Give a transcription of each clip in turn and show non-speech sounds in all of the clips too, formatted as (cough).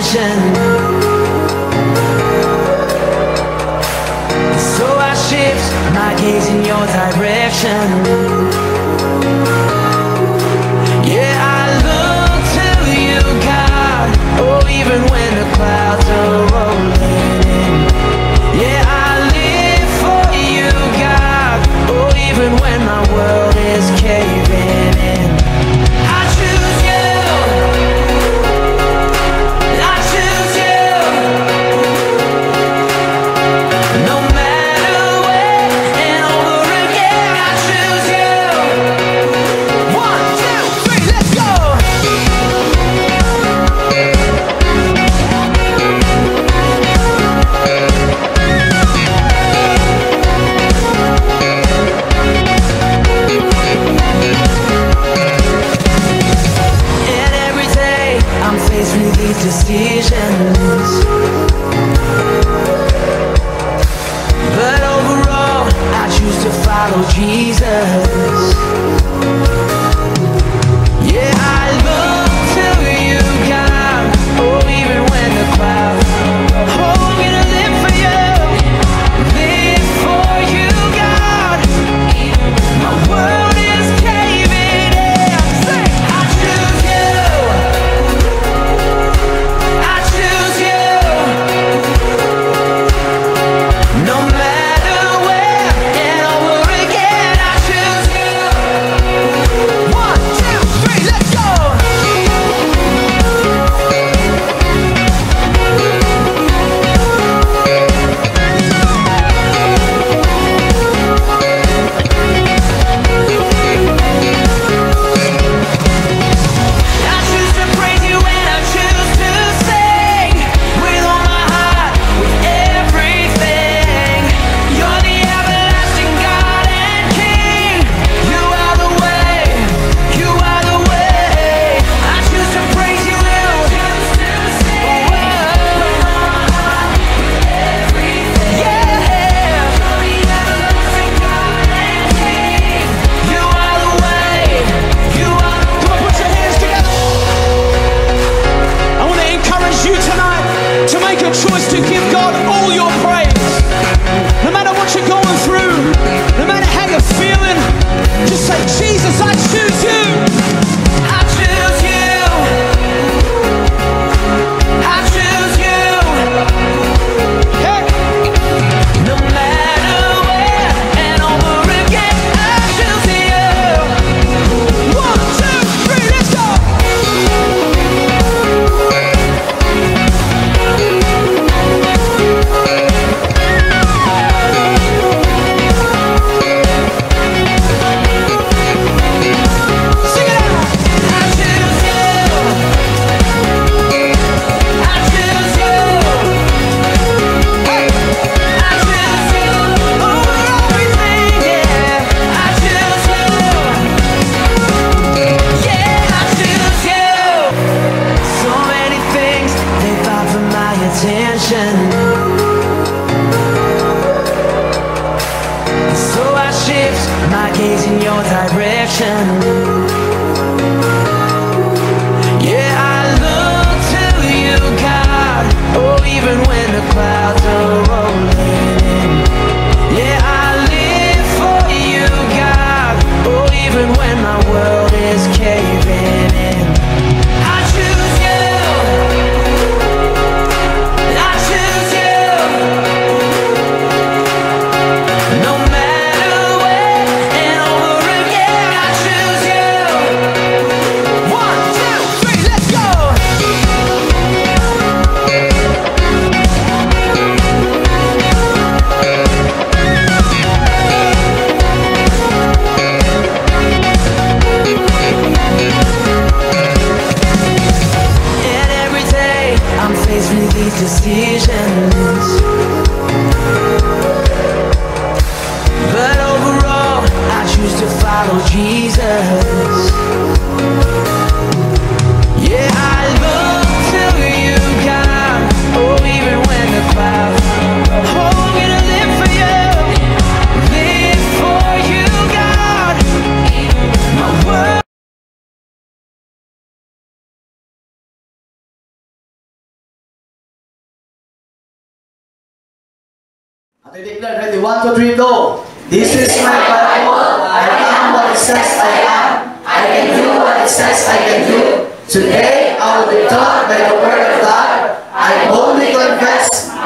Dẫn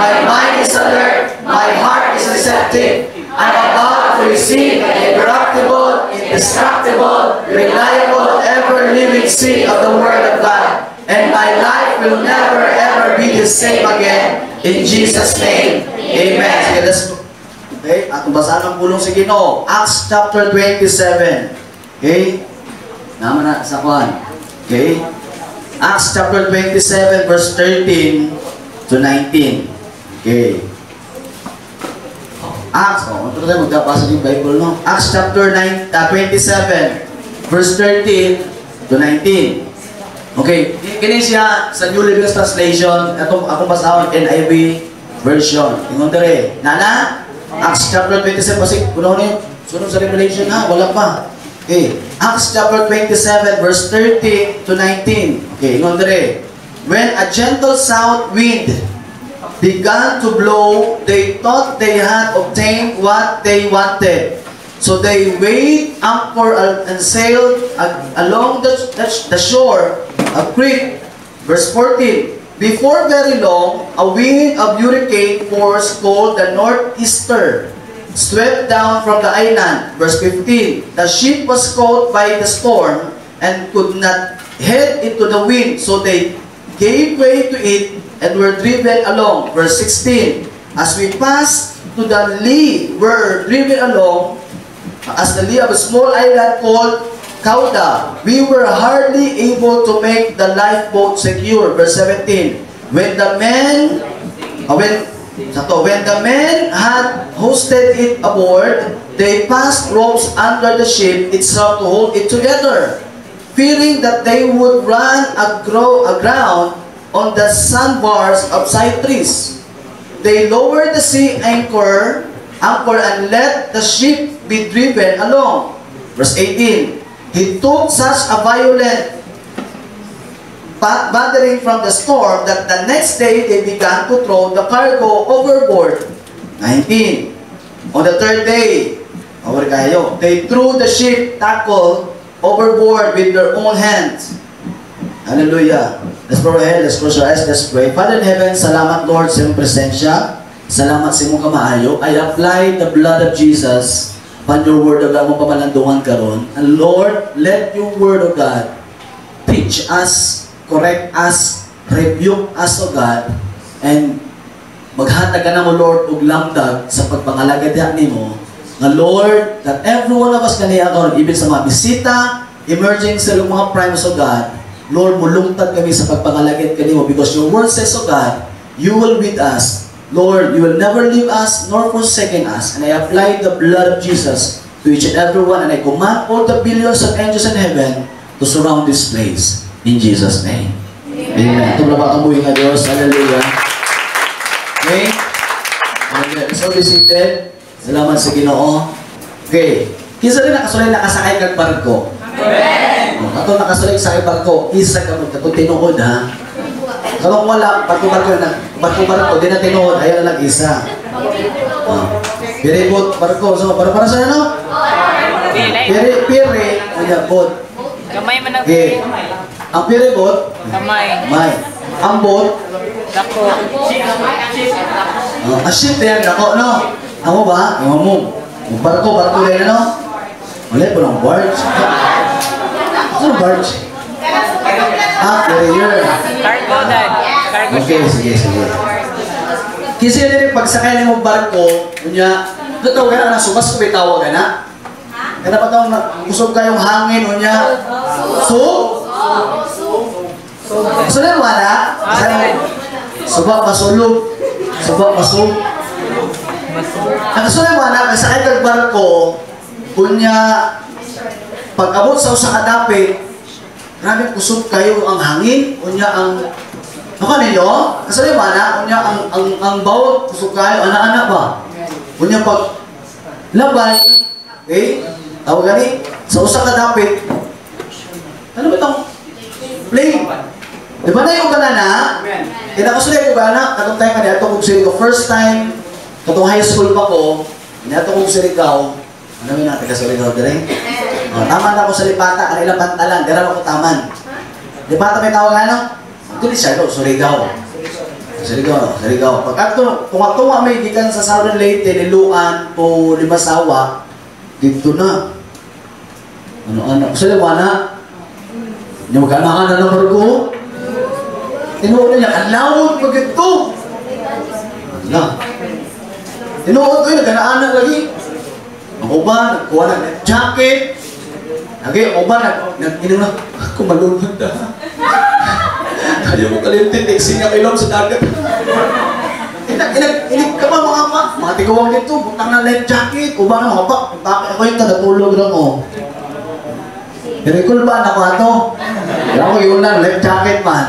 my mind is alert, my heart is receptive. I'm about to receive an incorruptible, indestructible, reliable, ever-living seed of the Word of God. And my life will never ever be the same again. In Jesus' name, Amen. Sige, let's Okay, at basahan ang pulong si Ginoo. Acts chapter 27. Okay? Naman na sa kwan. Okay? Acts chapter 27 verse 13 to 19. Okay. Acts, oh, ito tayo magkapasa yung Bible, no? Acts chapter 9, ah, 27, verse 13 to 19. Okay, kini siya sa New Living Translation, atong akong basahon NIV version. Ingon dire. Nana, Acts chapter 27 kasi kuno ni sunod sa Revelation ha, wala pa. Okay, Acts chapter 27 verse 13 to 19. Okay, ingon dire. When a gentle south wind began to blow, they thought they had obtained what they wanted. So they weighed anchor and sailed along the, the shore of Crete. Verse 14. Before very long, a wind of hurricane force called the northeaster swept down from the island. Verse 15. The ship was caught by the storm and could not head into the wind, so they gave way to it and were driven along. Verse 16. As we passed to the lee, we were driven along as the lee of a small island called Cauda. We were hardly able to make the lifeboat secure. Verse 17. When the men, uh, when, sakto, when the men had hosted it aboard, they passed ropes under the ship itself to hold it together, fearing that they would run agro- aground on the sandbars of Cyprus. They lowered the sea anchor, anchor and let the ship be driven along. Verse 18. He took such a violent battering from the storm that the next day they began to throw the cargo overboard. 19. On the third day, they threw the ship tackle overboard with their own hands. Hallelujah. Let's pray ahead. Let's close our eyes. Let's pray. Father in heaven, salamat Lord sa iyong presensya. Salamat sa imong kamaayo. I apply the blood of Jesus upon your word of God mo pamalandungan karon. And Lord, let your word of God teach us, correct us, rebuke us, O God, and maghatag ka na mo, Lord, og lamdag sa pagpangalagad nimo nga Lord, that every one of us kaniya karon, ibig sa mga bisita, emerging sa iyong mga primes, O God, Lord, mulungtad kami sa pagpangalagad kanimo because your word says, O God, you will with us. Lord, you will never leave us nor forsaken us. And I apply the blood of Jesus to each and every one, and I command all the billions of angels in heaven to surround this place. In Jesus' name. Amen. Ito na ba ang buhay nga Diyos? Hallelujah. Okay? Okay. So, be seated. Salamat sa Ginoo. Okay. Kisa rin nakasulay nakasakay kag barko. Amen. Ato nakasulay sa kay barko, isa ka mo katong tinuod ha. Kalong wala, barko-barko na, barko-barko, di na tinuod, ayaw na lang isa. Oh. Piribot, barko, so, para para sa ano? Piri, piri, kanya bot. Gamay man ang Okay. Ang piribot, Gamay. may. Ang bot, Dako. Oh, ah, shit, yan ako, no? Amo ba? Amo mo. Ang barko, barko din, ano? Wala po ng barge. Ano barge? Ah, carrier. Cargo dad. Cargo Okay, sige, sige. Kasi yun rin, pagsakay ng barko, kunya, totoo ka na, sumas ko may tawag ka na? Kaya pa taong kusog kayong hangin, kunya, su? Gusto na wala? Suba, masulog. Suba, masulog. Ang gusto na wala, kasi sakay kag barko, kunya, pag abot sa usa ka dapit, grabe kusog kayo ang hangin, kunya ang ano ninyo? Kasi ba na, kunya ang ang ang bawat kusog kayo, ana-ana ba? Kunya pag labay, okay? Tawag gani, sa usa ka dapit, ano ba itong plane? Di ba na yung ganana? Kita ko sila yung ganana, katong tayo kanina, itong kong ko, first time, katong high school pa ko, inato kong sirigaw, ano yun natin ka sirigaw, dire? Oh, tama na ako sa lipata, kanila pantalan, dira ako taman. Lipata may tawag ano? Dili siya, no, surigaw. Surigaw, surigaw. Pag ato, kung ato nga may gikan sa Southern Leyte, Niluan, o Limasawa, dito na. Ano, ano? Sa liwana, hindi mo ganahan na ng barko. Tinuod na niya, ang lawod pag ito. Wala. Tinuod ko yun, naganaan na lagi. Ang uba, nagkuha na ng jacket. Lagi, ang uba, nag, nag, ino na, ako malulod na. Kaya (laughs) mo kalimtin, texting niya kayo sa dagat. Inak, inak, inik ka ba mga pa? Mga tigawang dito, butang na life jacket. Uba na mga pa, bakit ako yung tagatulog lang oh. Recall ba na ko ato? Wala ko yun lang, life jacket man.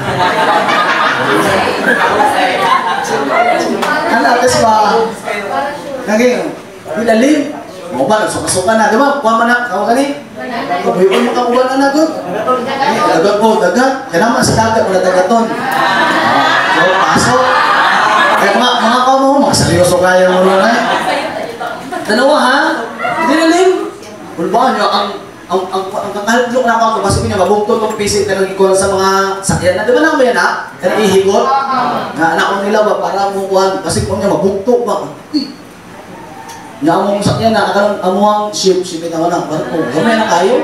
Ano, tapos ba? Naging, ilalim. Mo ba, nagsuka-suka na. Di ba? Kuha man na, kawa ka ni. Kabuyon mo ka kuha na na doon. Eh, dagat po, dagat. Kaya naman sa dagat, wala dagaton. Ah, So, pasok. Kaya mga, mga ka mo, mga seryoso kaya mo na eh. Dalawa ha? Dinalim. Kulbaan nyo, ang ang ang ang kakaldlok na ako kasi niya mabugtong tong pisit ka nang ikuan sa mga sakyan na di ba nang ba yan ha? Kaya ihigot na anak ko nila ba para mo kuan kasi kung niya mabugto ba Uy! na among sakyan na akalong amuang ship ito na barko. Gamay na kayo.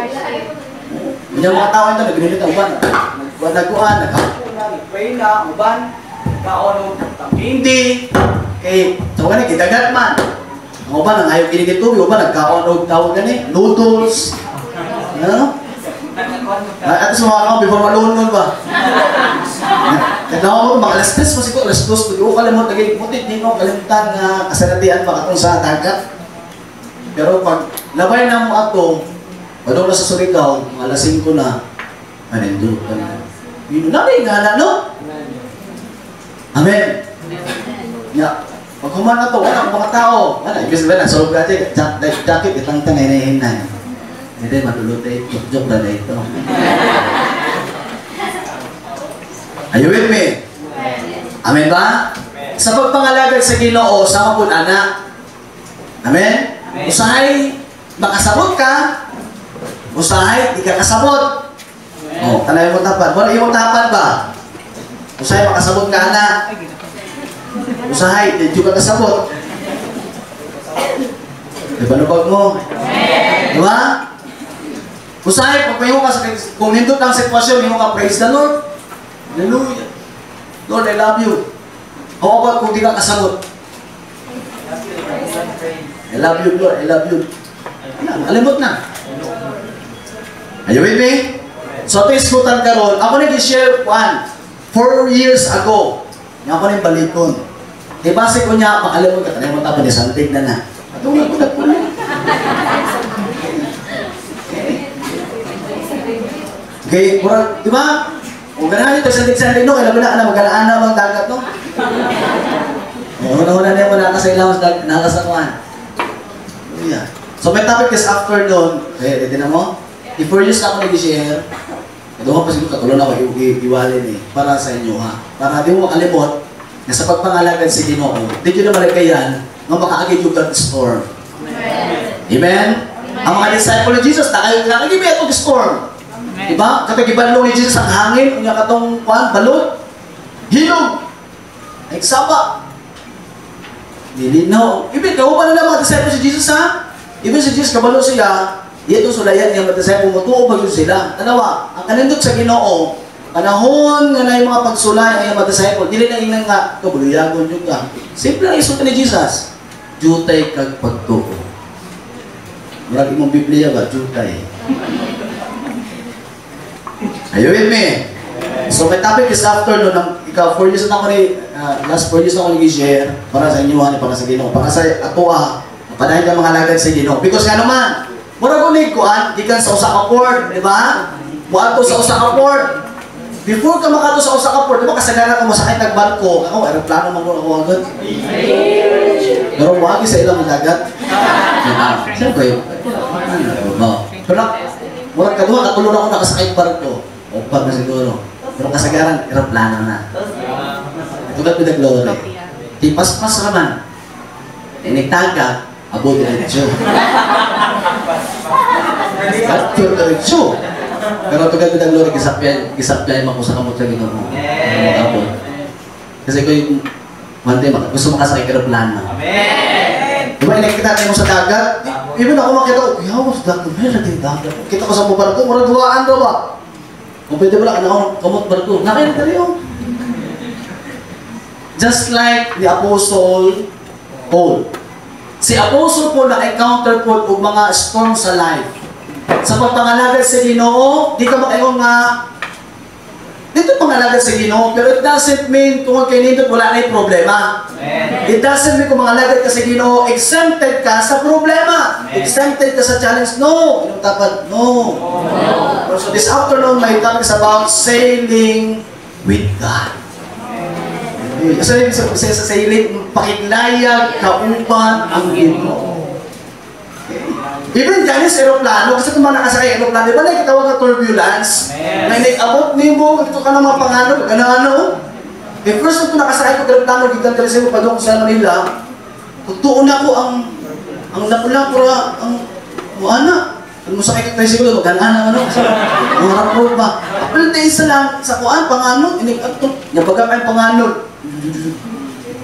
Yung mga tao ito nagrinit ang uban. Nagkuhan nagkuhan nagkakuhan nagpray na uban. Kaon hindi kay tawa na gidagat man. Ang uban ang ayaw kinigit tubig. Uban nagkaon tawag gani noodles. Ano at sa mga kamo before malunod ba Kanawa mo, mga alas 3 pa siguro, alas 2, pag ko kalimot, naging puti, di mo kalimutan nga kasanatian pa katong sa dagat. Pero pag labay na mo ato, padong na sa Surigao, mga alas 5 na, manindot ka na. Yun nga na, no? Amen. Ya, pag human na to, wala mga tao. Wala, ibig sabihin na, solve ka like, jacket, itang tanay na na. Hindi, matulutay, joke na na ito. Are you with me? Amen ba? Sa pagpangalagad sa Ginoo, sama po anak. Amen? Usahay, makasabot ka. Usahay, di ka kasabot. Oh, tanay mo tapan. Wala yung tapan ba? Usahay, makasabot ka anak. Usahay, di ka kasabot. Di ba nabag mo? Di ba? Usahay, pag may ka sa kung nindot ang sitwasyon, may ka praise the Lord. Hallelujah. Lord, I love you. How about kung di ka kasabot? I love you, Lord. I love you. Ano, alimot na. Are you with me? So, ito iskutan karon. Ako nag-share one. Four years ago. Nga ako nang balikon. E base ko niya, makalimot ka. Tanay mo tapos ni Santig na na. Atulog ko na Okay, murag, di ba? Kung ganahan ito, sandig-sandig no, kailan mo na, ano, magalaan na bang dagat no? Una-una na yung mga nakasa ilaw sa nakasa kuhan. Yeah. So may topic this afternoon, eh, eh, tinan mo, if years na ako nag-share, ito ko pa siguro katulong ako iwalin eh, para sa inyo ha. Para di mo makalimot, na sa pagpangalagad si Ginoo, di nyo naman kayan, nga makaagid yung God storm. Amen? Ang mga disciple ni Jesus, nakagibay itong storm. Diba? Kapag ibalong ni Jesus ang hangin, unya katong kuan, balot, hilog, nagsaba. Nilinaw. Ibig, kauban na lang mga disciple si Jesus ha? Ibig si Jesus, kabalo siya, ito sulayan niya mga disciple mo, tuo ba yun sila? Dalawa, ang kanindot sa ginoo, panahon nga na yung mga pagsulay ang mga disciple, dili na inang nga, kabuluyagon yun ka. Simple ang isulta ni Jesus. Jutay kag pagtuo. Marag imong Biblia ba? Jutay. Are you with me? So my topic this afternoon, ang ikaw, 4 years na ako ni, uh, last 4 years na ako nag-share para sa inyo, hani, para sa Ginoo, para sa ato ah, panahin ka mga lagad sa Ginoo. Because nga naman, mura ko ni kuan, gikan sa usa ka port, di ba? Muadto sa usa ka port. Before ka makato sa usa ka port, di ba kasagaran ka masakay tag barko, ako eroplano man ko ako agad. Pero wagi sa ilang dagat. Siyempre, mo. Pero, mura ka duha, katulong ako nakasakay barko. O pag na siguro. Pero kasagaran, eroplano na. Tulad ko na glory. Di paspas naman. Tinigtaga, abo diretso. Katyo diretso. Pero tulad ko na glory, gisapyan, gisapyan mo ko sa kamot sa ginoo. Ano mo Kasi ko yung one day, gusto makasakay ka eroplano. Di ba, inakita tayo mo sa dagat? even ako makita ko, kuya, was that the melody dagat? Kita ko sa mga barko, mura duwaan daw ba? Kung pwede wala, ano, kamot barko. Nakain ka rin Just like the Apostle Paul. Si Apostle Paul na-encounter po og mga storm sa life. Sa pagpangalagad sa Ginoo, di ka makaingon nga dito pangalagad sa Ginoo, pero it doesn't mean kung kay nindot wala na yung problema. It doesn't mean kung mangalagad ka sa Ginoo, exempted ka sa problema. Exempted ka sa challenge. No! Anong tapat? No. So this afternoon, my topic is about sailing with God. Kasi sa, sa, sa sailing, pakiglayag, kauban ang Ginoo. Even sa aeroplano, kasi kung nakasakay aeroplano, di ba na kitawag na turbulence? May nag-abot ni mo, ito ka ng mga pangano, gano'n ano? Eh first, kung nakasakay ko aeroplano, gitan ka rin sa pa doon sa Manila, tutuon ako ang, ang napula-pura, ang, muana. Ang musakay ka tayo siguro, magandaan ano, mga rapor ba? Apel tayo isa lang, sa kuan, pangano, inig, ato, nabaga kayo pangano. (laughs)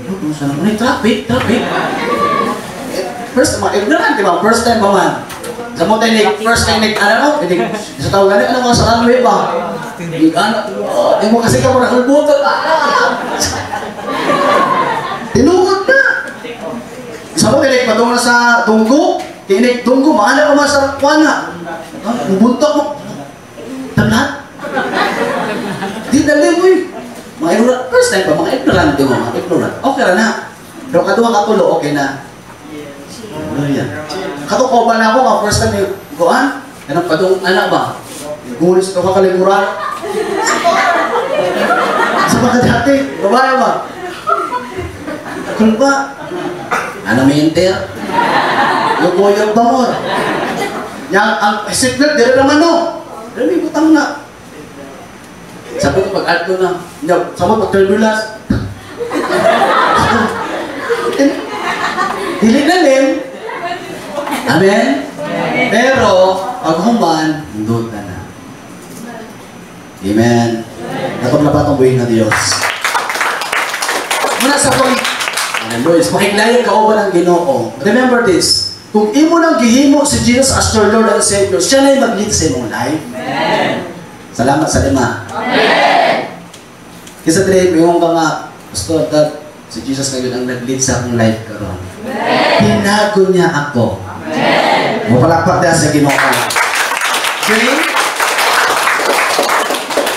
Ano, saan naman, eh, traffic, traffic. First, mga ignorant, di ba? First time pa man. Sa mo tayo, first time, ano mo, hindi, sa tao gani, ano mga sa runway ba? Hindi ano, di mo kasi ka muna kalbutan. Ah! Tinugod na. Sa mo, tinig, patungo na sa tunggo, tinig, tunggo, maana pa man sa kuwana. Ah, Bubuntok mo. Tanat. Di dali mo eh. Mga ignorant, first time pa, mga ignorant, di mo, mga ignorant. Okay ra na. Pero kaduha katulo, okay na. Hallelujah. Kato ko ba na ako, ang first time yung kuhan? Ganang padung anak ba? Gulis ko kakalimuran. Sa mga dati, babae ba? Kung ba? Ano may enter? Yung boyong bangor. Yang ang seatbelt, dire naman no. Pero may butang na. Sabi ko pag-add ko na,Nya, sama pag turbulence. (laughs) Dili na din. Amen? Pero, pag human, hindot ka na. Amen? Napaglapatang buhay na Diyos. Muna sa point, Hallelujah. Makiglayan ka o ba ng ginoo? Remember this. Kung imo nang gihimo si Jesus as your Lord and Savior, siya na yung mag-lead sa imong life. Salamat sa lima. Kisa dire, mayroon ka nga, Pastor, that si Jesus na yun ang nag-lead sa akong life karon. Tinago niya ako. Mapalakpak niya sa ginoo. See?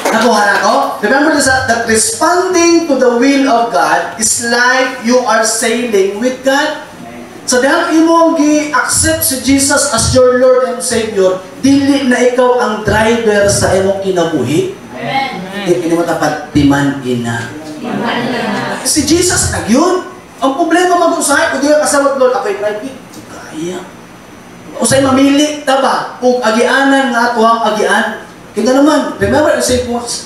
Nakuha na ako? Remember that responding to the will of God is like you are sailing with God. So dahil imo gi-accept si Jesus as your Lord and Savior, dili na ikaw ang driver sa imong kinabuhi. Amen. Hindi mo tapat timan ina. Si Jesus na yun. Ang problema mag-usahay, kung di ka kasawat Lord, ako'y private. Kaya. Usay mamili, taba, kung agianan nga ato ang agian. Kaya naman, remember, yung sa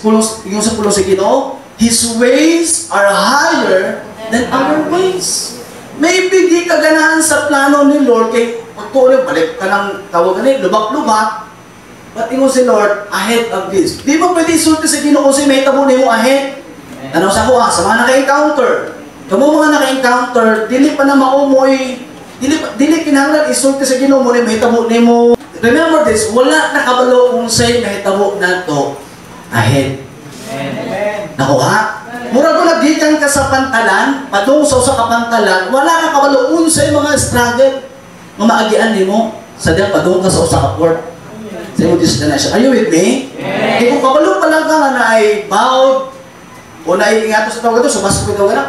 pulos, yung sa Ginoo, His ways are higher than our ways. Maybe di ka ganahan sa plano ni Lord, kay pagtuloy, balik ka ng tawagan ni, lubak-lubak, But ingon si Lord, ahead of this. Di ba pwede isulti sa Ginoo si may tabo mo ahead? Ano sa ko ah, sa mga naka-encounter. Kamo mga naka-encounter, dili pa na maumoy, dili dili kinahanglan isulti sa Ginoo mo ni may tabo nimo. Remember this, wala nakabalo kung say may tabo nato ahead. Nakuha? Mura ko nagdikan ka sa pantalan, padung sa usa ka pantalan, wala ka kabalo unsay mga struggle nga maagian nimo sa diyan padung ka sa usa ka port sa imong destination. Are you with me? Yeah. Kaya kung kabalo pa lang ka nga na ay bowed o na ingato sa tawag ito, sumasok ito ka na.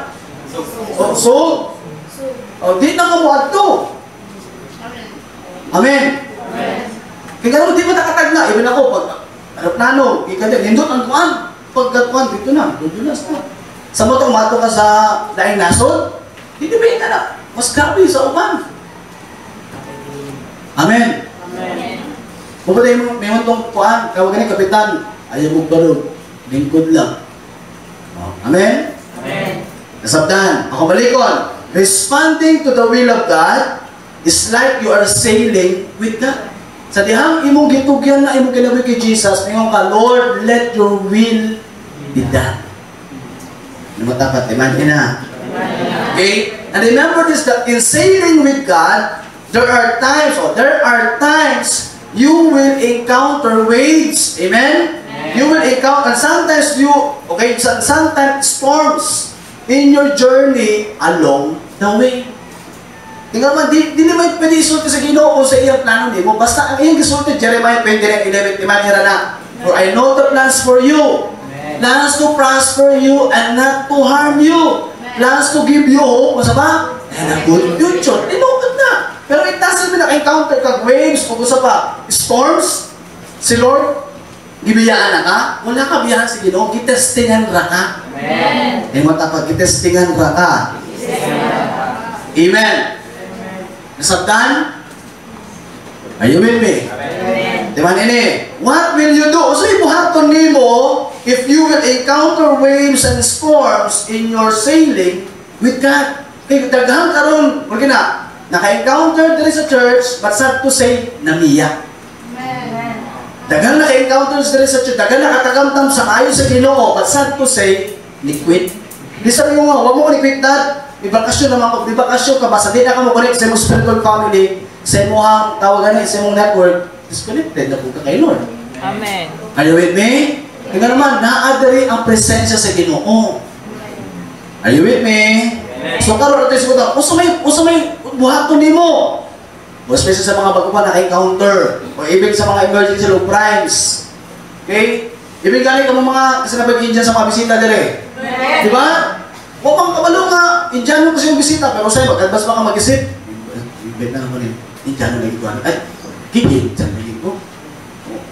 So, so, oh, di na ka mo adto. Amen. Kaya ganun, di ba nakatag na? Even ako, pag aeroplano, ikanda, nindot ang kuan. Pagkatuan, dito na, dudulas na. Sa mo mato ka sa daing nasod, di di ba ka na? Mas grabe sa uban. Amen. Kung ba mo, may mong kuan, kawag ni kapitan, ayaw mo balog, lingkod lang. Amen? Amen. Nasabdan, ako balikon. Responding to the will of God is like you are sailing with God. Sa dihang imong gitugyan na imong kinabuhi kay Jesus, mingon ka, Lord, let your will be done. Ano mo tapat? Imagine na. Okay? And remember this, that in sailing with God, There are times, oh, there are times you will encounter waves. Amen? You will encounter, and sometimes you, okay, so- sometimes storms in your journey along the way. Tingnan mo, di, di naman pwede isulti sa ginoo sa iyang plano ni mo. Basta ang iyang gisulti, Jeremiah 29, 11, timanira na. For I know the plans for you. Plans to prosper you and not to harm you. Plans to give you hope, masa ba? And a good future. Tinukod na. Pero it doesn't mean na-encounter kag waves, kung gusto pa, storms, si Lord, gibiyaan na ka, wala ka biyahan si Ginoo, gitestingan ra ka. Amen. Eh, matapag, gitestingan ra ka. Amen. Nasabtan? Are you with me? Di ba nini? What will you do? So ibuhaton nimo if you will encounter waves and storms in your sailing with God. Kaya daghan karon, wag na, naka-encounter diri sa church, but sad to say, namiyak. Dagan naka-encounter diri sa church, dagan nakatagamtam sa kayo sa Ginoo, but sad to say, ni-quit. Di sabi mo nga, huwag mo ko ni-quit dad. May bakasyon naman ko, may bakasyon ka ba? Sa di na ka mo connect sa imong spiritual family, sa imong tawagan sa imong network, disconnected na po ka kay Lord. Amen. Are you with me? Tingnan naman, naadari ang presensya sa Ginoo. Are you with me? So karon natin sa usa may usa may buhaton nimo. O especially sa mga bago pa naka-encounter o even sa mga emergency low crimes. Okay? Ibig galing ka mga kasinabag Indian sa mga bisita dire. Di ba? O pang kabalo nga, Indiano kasi yung bisita, pero sa'yo, mag-advance ba ka mag-isip? Ibig na naman yun. Indiano na ito. Ay, gigil, dyan na ito.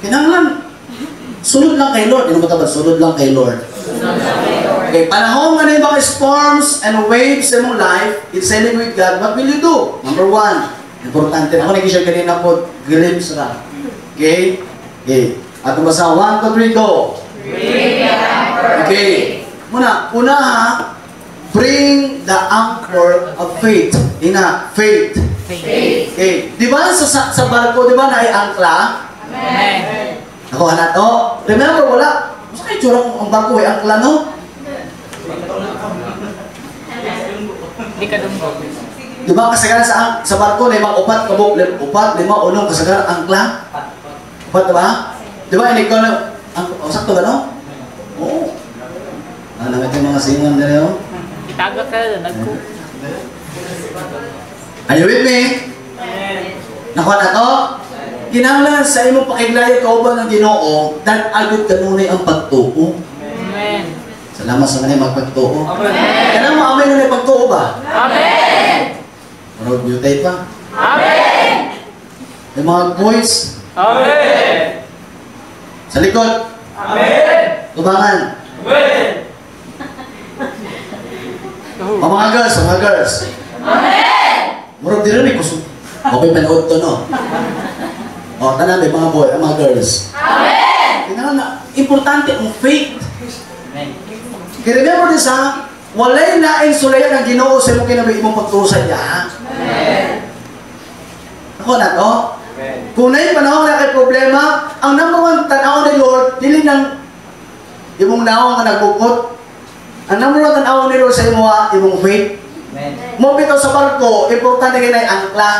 Kinanglan. Sunod lang kay Lord. Ano ba tabad? Sunod lang kay Lord. Okay, panahon nga na yung mga storms and waves sa mong life, in sailing with God, what will you do? Number one, importante na ako nag-share kanina po, glimpse na. Okay? Okay. At basa, one, two, three, go. Okay. Muna, una ha, the anchor of faith. Ina, faith. Faith. Okay. Di ba sa, sa, sa barko, di ba na angkla? Amen. Ako na to. Remember, wala. Gusto kayo tsura kung ang barko ay angkla, no? Di ka dumbo. Di ba kasagaran sa sa barko na mga upat kabuk upat lima unong kasagaran angkla? Upat ba? Di ba ini ko na ang oh, sakto ba no? Oo. Ano nga yung mga singon dere oh? Itaga ka doon. Nagku. Are you with me? Nakuha na to? Kinahanglan sa imong pakiglayo kauban ng Ginoo, dan agad kanunay ang pagtuo. Amen. Salamat sa kanay magpagtuo. Kanang maamay na may pagtuo ba? Amen. Marog beauty pa. Amen. Yung mga boys, Amen. sa likod, Amen. tubangan. O mga girls, o mga girls. Amen! Murag din rin kusog. Okay, panood to, no? O, tanan, may mga boy, ang mga girls. Amen! Na, importante ang faith. Kaya remember this, ha? Walay laing sulayan ang ginoo sa imong kinabi imong pagtusa niya, ha? Ako na to? Kung na yung panahon na kay problema, ang number one tanaw ni Lord, dili ng imong naong nga nagbukot. Ang number one tanaw ni Lord sa imo ha, imong faith. Mo bitaw sa barko, importante kay na angkla.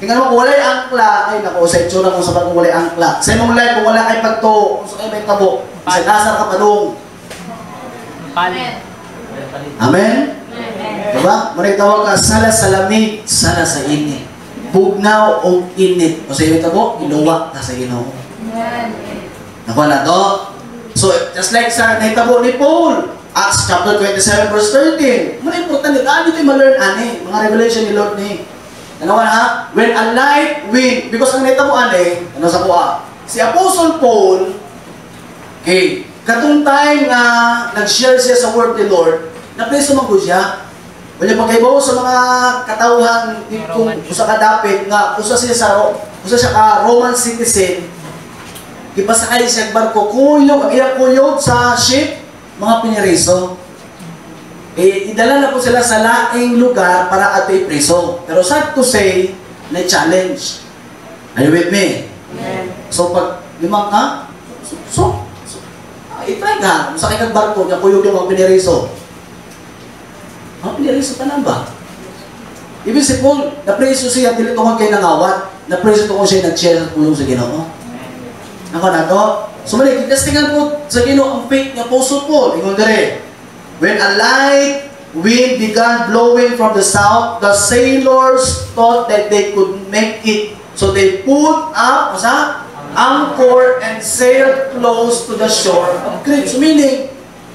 Tingnan mo, kung walay angkla, ay naku, sa itsura kung sa barko walay angkla. Sa imong life, kung wala kay pagto, kung sa kayo may tabo, sa dasar ka palong. Pali. Amen? Diba? Muna tawag ka, sala sa lamig, sala sa init. Bugnaw o init. O sa iyo tabo, iluwa ka sa ginoo. Nakuha na to? So, just like sa nahitabo ni Paul, Acts chapter 27 verse 13. Mga importante, ah, dito yung ma-learn, ani, mga revelation ni Lord ni. Ano ka na? When a light wind, because ang nahitabo, ani, ano sa kuha? Si Apostle Paul, okay, katong time na nag-share siya sa word ni Lord, na-place naman ko siya. Wala pagkaibaw sa mga katawhan kung usa ka dapit nga usa siya sa usa siya ka Roman citizen ipasakay siya barko kuyog ang iyang kuyog sa ship mga piniriso. Eh idala na po sila sa laing lugar para ato'y preso pero sad to say na challenge. Are you with me? So pag limang ka so, so, so ah, itry ka. Sakay kang barko nga kuyog yung mga piniriso. Mga piniriso ka na ba? Ibig si Paul, na-praise siya, dili tungkol kay nangawat, na-praise tungkol siya nag-share sa pulong sa Ginoo. Ako na to. So mali, kikastingan po sa Ginoo ang faith ni Apostle Paul. Ingon dire, when a light wind began blowing from the south, the sailors thought that they could make it. So they pulled up, sa anchor and sailed close to the shore of Crete. So meaning,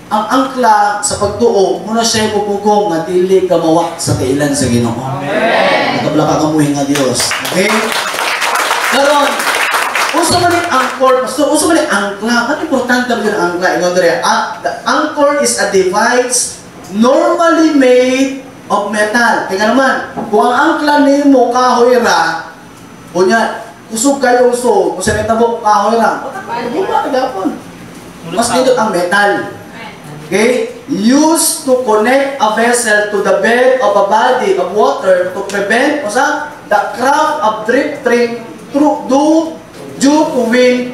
ang angkla sa pagtuo, muna siya pupugong nga dili kamawa sa kailan sa Ginoo. Amen. Nakabla ka kamuhi nga Dios. Okay? Karon, usa man yung anchor, so usa man yung angkla. Ano importante ba yung angkla? Ingon dire, ah, the anchor is a device normally made of metal. Kaya naman, kung ang angkla nimo kahoy ra, kunya, kusog kayo usog, kung sa netabo kahoy ra. Mas dito ang metal. Okay? Used to connect a vessel to the bed of a body of water to prevent o sa, the craft of drifting through due, due to wind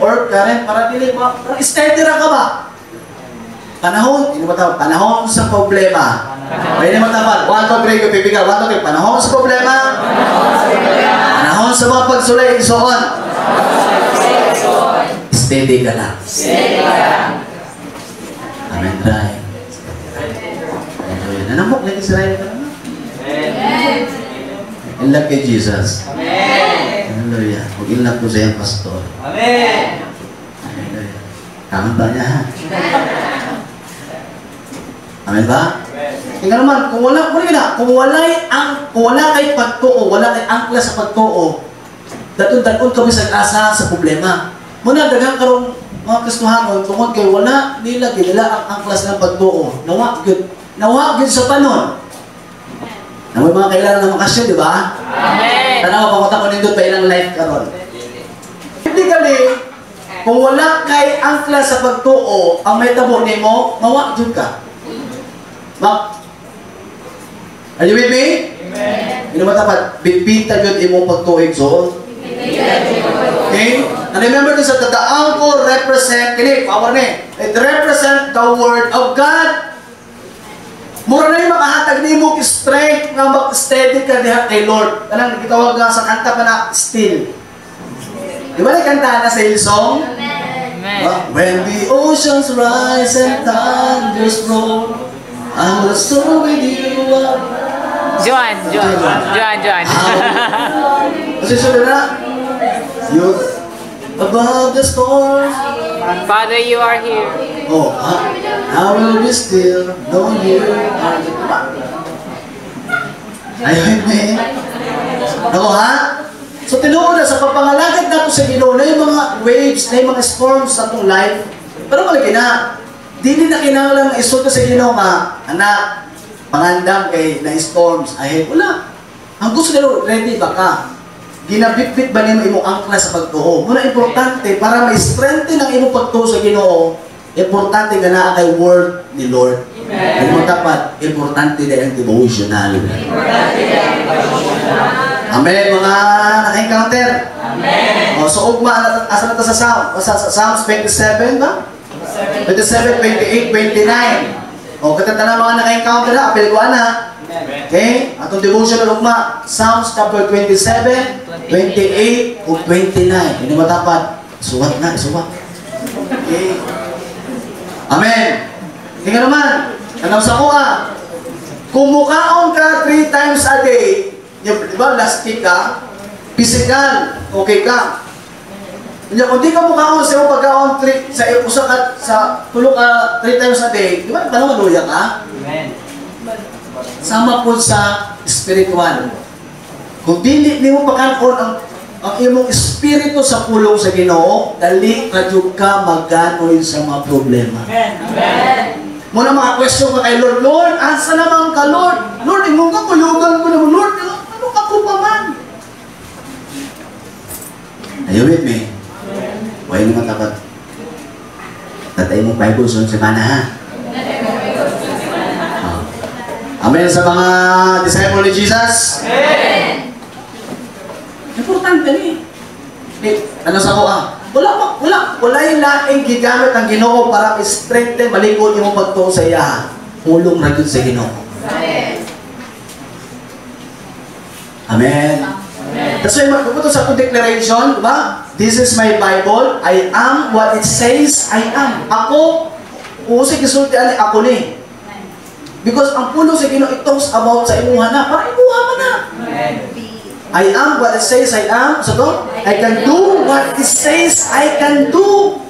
or current para dili ma para steady ra ka ba? Panahon, hindi mo tawag, panahon sa problema. Pwede mo tawag, 1, 2, 3, pipigal, 1, 2, 3, panahon sa problema. Panahon sa mga pagsulay, isoon. Steady ka lang. Amen, Ray. Hallelujah. Nanamok lang Israel ka naman. In love kay Jesus. Hallelujah. Huwag in love ko sa iyong pastor. Amen. Hallelujah. Kamanta niya ha. (laughs) Amen ba? Tingnan naman, kung wala, kung na, kung wala ang, kung wala kay pagtuo, wala kay angkla sa pagtuo, datun-datun kami sa asa sa problema. Muna, daghang karong mga Kristohanon, tungkol kay wala nila, nila ang angklas ng pagtuo. Nawa, good. Nawa, good sa panon. Na may mga kailangan ng makasyon, di ba? Amen. Tanaw, pangutak ko nindot pa ilang life karon. Typically, kung wala kay angkla sa pagtuo, ang may tabo nimo, mawa jud ka. Ma Are you with me? Amen. Ino matapat, bitbita jud imong pagtuig so. Okay? And remember this that the anchor represent kini power ni. It represent the word of God. Mura na yung makahatag ni mo strength nga mag-steady ka diha kay Lord. Kanang gitawag nga sa kanta pa na still. Di ba na kanta na sa Hillsong? Amen. When the oceans rise and thunders roll, I will soar with you. Joan, Joan, Joan, Joan. (laughs) Kasi sabi na, you above the storms. Father, you are here. Oh, ha? I will be still, know you are the Ayun, eh. Ako, ha? So, tinuon na sa papangalagad nato sa Ginoo na yung mga waves, na yung mga storms sa atong life. Pero malaki na, dili na kinahanglan nga isulta sa Ginoo nga, anak, pangandam kay na storms ahead. Wala. Ang gusto nila, ready ba ka? Ginabitbit ba nimo imong angkla sa pagtuo? Muna importante para ma-strengthen ang imong pagtuo sa Ginoo. Importante nga naa kay word ni Lord. Amen. Ano tapat, importante din ang devotional. Amen, mga naka-encounter. Amen. O, so, ugma, na- asa na to sa Psalm? O, sa, sa Psalms 27 ba? 27, 28, 29. O, katata na mga naka-encounter ha, apel ko na. Okay? Atong devotional ugma, Psalms chapter 27, 28, o 29. Hindi matapat. Suwat na, suwat. Okay? Amen. Tingnan naman, anong sa kuha? Kung mukhaon ka three times a day, di ba, last week ka, physical, okay ka. Kanya, kung di ka mukhaon sa iyong pagkaon three, sa iyong usa ka, sa tulog ka three times a day, di ba, maluya ka? Amen. Sama po sa spiritual. Kung dili ni mo pagkaon ang ang imong espiritu sa pulong sa Ginoo, dali ka jud ka maganoy sa mga problema. Muna mga question ka kay Lord, Lord, asa naman ka, Lord? Lord, imong ka kulugan ko naman, Lord, ano ka ko pa man? Are you with me? Huwag naman dapat. Tatay mong Bible sa semana, ha? Oh. Amen sa mga disciple ni Jesus? Amen! Importante ni. Eh, ano sa ko ah? Wala pa, wala, wala yung laing gigamit ang Ginoo para i-strengthen malikod imong pagtuo sa iya. Pulong ra sa Ginoo. Amen. That's why magpupunto sa itong declaration, ba? This is my Bible. I am what it says I am. Ako, usig isulti ani ako ni. Because ang puno sa Ginoo it talks about sa imuha na, para imuha man na. I am what it says I am. So to, I can do what it says I can do.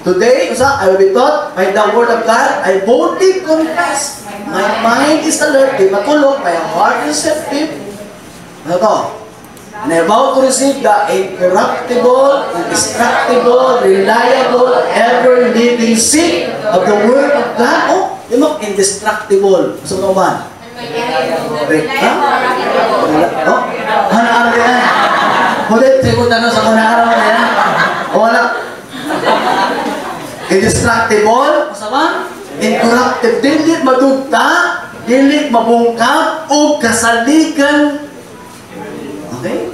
Today, usa, I will be taught by the word of God. I boldly confess. My mind is alert, di matulog, my heart is receptive. Ano to? And about to receive the incorruptible, indestructible, reliable, ever-living seed of the Word of God. Oh, yun mo, indestructible. Gusto mo ba? Correct. Ha? Wala. Oh, hanaaraw yan. Hulit, sigot ano sa kunaaraw na yan. O wala. Indestructible. Masama? Incorruptible. Dili madugta. Dili mabungkap. O kasaligan. Okay?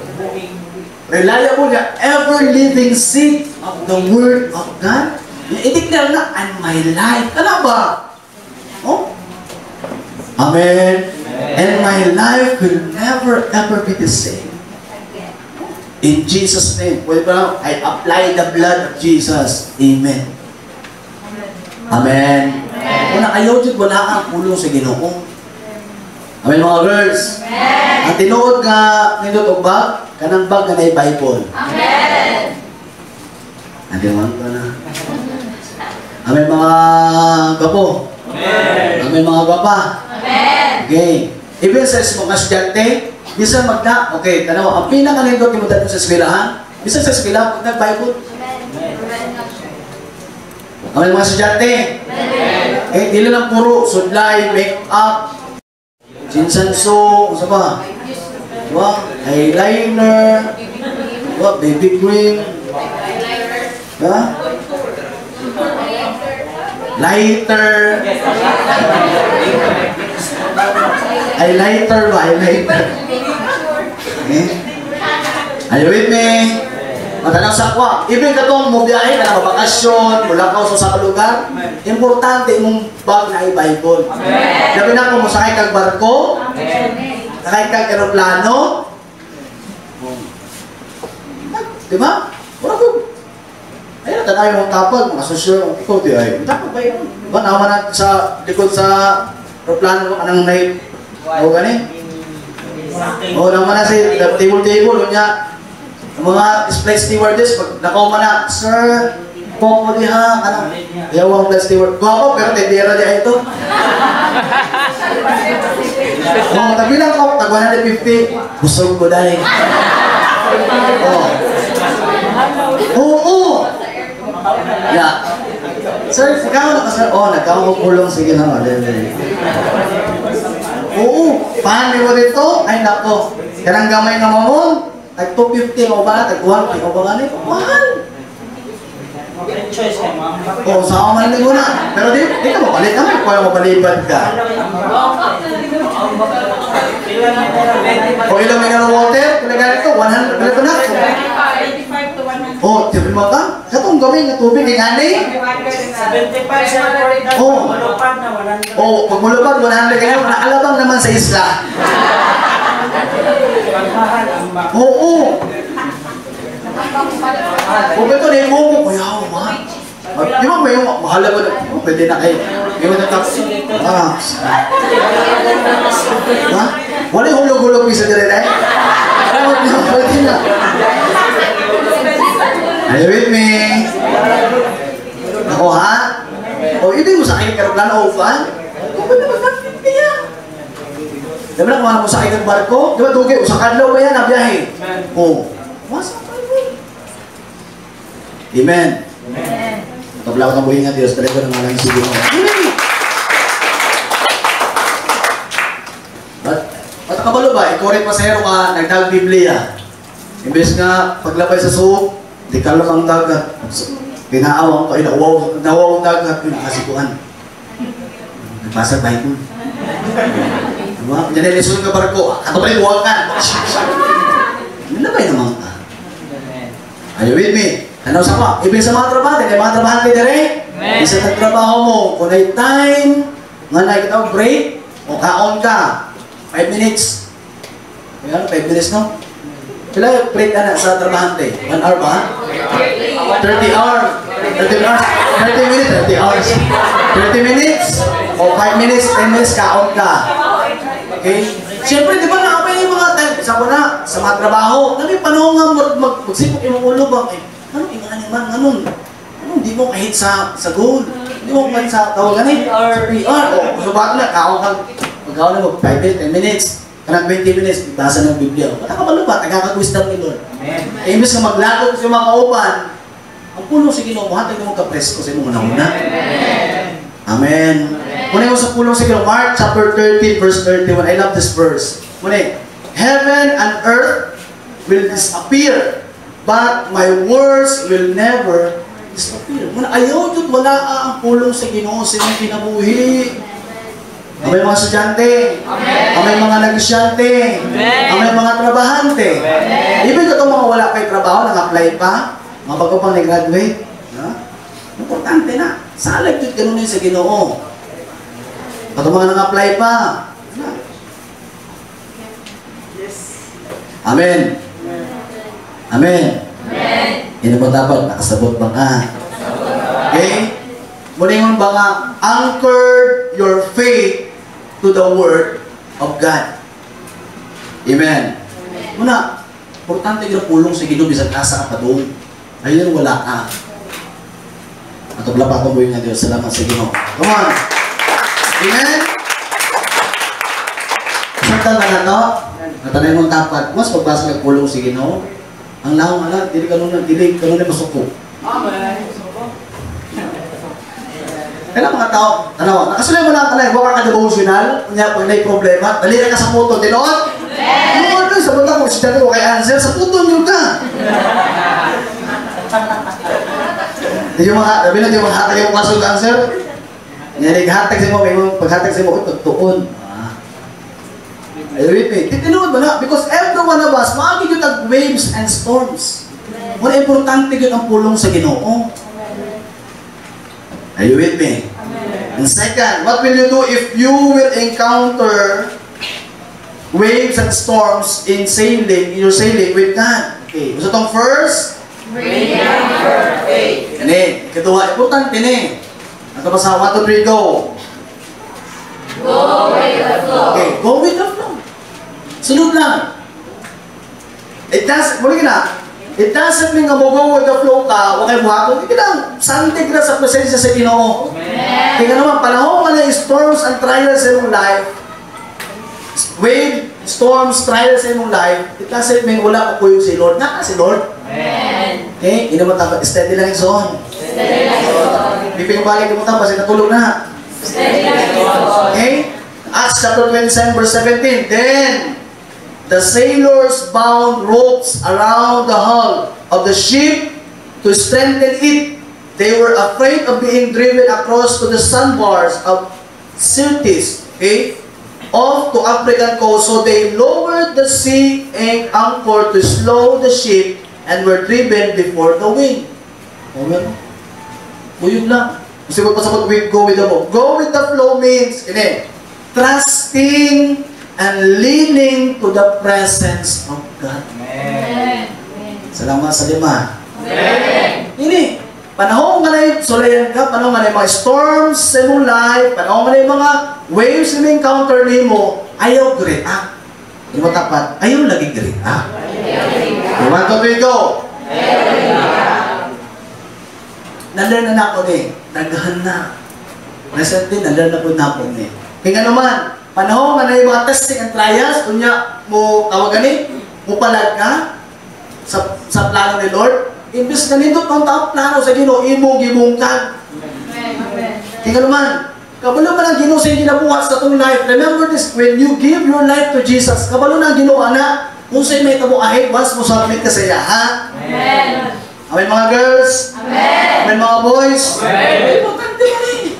Reliable nga ever-living seed of the Word of God. I-declare na, and my life. Ano ba? Oh? Amen. And my life will never ever be the same. In Jesus' name. Ba lang? I apply the blood of Jesus. Amen. Amen. Kung nakayaw dyan, wala kang pulong sa ginoo. Amen mga girls. Ang tinuod nga nindot bag, kanang bag na Bible. Amen. Andi man ka na. Amen mga gapo. Amen. Amen mga gapa. Amen. Okay. Even sa mga estudyante, bisan magna, okay, tanaw, ang pinakanindot mo dito sa eskwelahan, bisan sa eskwela, pag nag-Bible. Amen mga estudyante. Eh, dili lang puro sudlay, make up, Sinsanso, ano ba? Diba? Eyeliner, diba? Baby cream, diba? Lighter. Highlighter ba? Highlighter. Eh? Are you with me? Matanaw sa akwa. Even ka itong mubiyahe ka na mabakasyon, mula ka sa sa lugar, importante mong bag na i-Bible. Labi na kung musakay kang barko, sakay kang aeroplano, di ba? Wala ko. Ayun, tanaw yung tapag, mga sosyo, ikaw di ay. Tapag ba yun? Ba, naman na sa likod sa aeroplano, anong nai, o gani? O, naman na si table-table, niya, ang mga flight stewardess, pag nakauman na, Sir, Popo diha, ano, yawang flight steward. Gwapo, pero tendera diha ito. (laughs) Oh, tabi lang ko, tag 150. Busog ko dahil. Oh. Oo, oo. Yeah. Sir, ikaw na ka, sir. Oh, nagkaw ko pulong. Sige na, dali. Oo, paano mo dito? Ay, nako. Kanang gamay nga mamon. Tag 250 o ba? Tag 150 o ba nga nito? Mahal. Oo, sa man din muna. Pero di, di ka mapalit naman. Kung mapalibad ka. O ilang mineral water? Kung ganito, 100. Kung na? Oh, tiyan mo ka? Katong gawin nga tubig, yung ani? Oh. Oh, pag mulupad, 100 kayo, nakalabang naman sa isla. Oo. Kung ito na yung mo, kuya, ma. Di ba may yung mahalaga na, pwede na kayo. Di ba natapos? Ah. Ha? Wala yung hulog-hulog isa dire na eh. Ba, pwede na. Are you with me? Ako ha? O, yun yung sa akin karoon na fan? O, ba't naman natin kaya? Di ba na mo sa ng barko? Di ba dugi? Sa kadlaw ba yan na biyahe? O, masa pa yun. Amen. Amen. Tabla ko ng buhay nga Diyos, talaga ng malang sige mo. Amen. At, at kabalo ba, ikaw rin pasahero ka, nagdag Biblia. Imbes nga, paglabay sa suok, di ka lang ang dagat. Pinaawang ka, inawaw, nawaw ang dagat, pinakasikuan. Nagbasa Bible. Diba? Diyan ay lisun ka barko, ato pa rin ka. Nilabay naman ka. Are you with me? Ano sa pa? Ibig sa mga trabaho, kaya mga trabaho kayo. Amen. Isa sa trabaho mo, kung may time, nga nakikita mo break, o kaon ka, 5 minutes. Ayan, 5 minutes no? Pila yung break na na sa trabahante? 1 hour ba? 30 hour. 30 hours. 30 minutes, 30 hours. 30 minutes o 5 minutes, 10 minutes, kaon ka. Okay? Siyempre, di ba na may mga time, sa na, sa mga trabaho, nabi panahon nga mag, mag, magsipok yung ulo ba? Eh, ano, yung ano man, ganun. Ano, di mo kahit sa, sa goal. Di mo kahit sa tawagan eh. Sa PR. O, so bakit na, kaon ka, magkaon na mo, 5 minutes, 10 minutes. Kanang 20 minutes, basa ng Biblia. Ba't ka malubat? Nagkakag-wisdom ni Lord. Eh, imbes na maglago sa mga kauban, ang pulong sa Ginoo mo, hatag mo ka presko sa imong una Amen. Muna mo sa pulong sa Ginoo, Mark chapter 30 verse 31. I love this verse. Muna, heaven and earth will disappear, but my words will never disappear. Muna, ayaw yun, wala ang pulong sa Ginoo sa inyong kinabuhi. Amay mga estudyante, amay mga negosyante, amay mga trabahante. Ibig ito mga wala pa'y trabaho, nang-apply pa, mga bago pang nag-graduate. Ha? Importante na. Salag yun ganun yun sa ginoo. Pag mga nang-apply pa. Ha? Amen. Amen. Amen. Hindi mo dapat nakasabot ba ka? Okay? Mulingon ba nga, anchored your faith to the Word of God. Amen. Muna, importante yung pulong sa Ginoo bisag asa ka pa doon. Ayun, wala ka. At paglapatan mo yung nga Diyos. Salamat sa Ginoo. Come on. Amen. Santa na na to. Natanay mong tapat. Mas pagbasa ng pulong sa Ginoo. Ang lahong ala, dili ka nung dili ka nung masuko. Kaya mga tao, tanawa, nakasulay mo lang talay, huwag ka devotional, kunya pag may problema, dali na ka sa puto, tinood? Tinood doon, sa bunda mo, si Dali, kay answer, sa puto niyo ka. Di yung mga, sabi na, yung mga hatag yung pasok answer. Nga, naghatag sa mo, may mga paghatag sa mo, pagtuon. Ah. Ay, wait. Tinood ba na? Because every one of us, maagi yun ang waves and storms. Muna importante yun ang pulong sa ginoo. Are you with me? And second, what will you do if you will encounter waves and storms in sailing, in your sailing with God? Okay. Gusto tong first? Ini, kedua, importante ni. Ano ba sa 1, 2, 3, go? Go with the flow. Okay, go with the flow. Sunod lang. It does, muli na, It doesn't mean nga mo go with the flow ka, huwag kayo buhaton. Hindi lang, sandig na sa presensya sa Ginoo. Kaya naman, panahon nga na storms and trials sa iyong life, wave, storms, trials sa iyong life, it doesn't mean wala ko yung si Lord. Naka si Lord. Okay? Hindi mo tapos, steady lang yung zone. Steady lang yung zone. Biping balik mo tapos, natulog na. Okay? Acts chapter 27 verse 17. Then, the sailors bound ropes around the hull of the ship to strengthen it. They were afraid of being driven across to the sandbars of Syrtis, okay, off to African coast. So they lowered the sea and anchored to slow the ship and were driven before the wind. O. Buyog lang. Gusto ko pa sa with go with the flow. Go with the flow means, ini, trusting and leaning to the presence of God. Salamat sa lima. Ini, panahon nga na yung sulayan ka, panahon nga na yung mga storms sa imong life, panahon nga na yung mga waves na encounter ni mo, ayaw react. Hindi mo tapat, ayaw lagi react. You want to be go? Nalan na ako ni, naghan na. Recently, nalan na po na po ni. Kaya naman, panahon na yung mga testing and trials, kunya mo tawagan ni, mo palag ka sa, sa plano ni Lord, imbis na nindot ng taong plano sa Ginoo, imo gibungkag. Kaya naman, kabalo man ang Ginoo sa ginabuhat sa itong life. Remember this, when you give your life to Jesus, kabalo na ang Ginoo, anak, kung sa'yo may tabo ahit, once mo submit ka sa iya? Amen. Amen mga girls? Amen. Amen mga boys? Amen. Importante yan.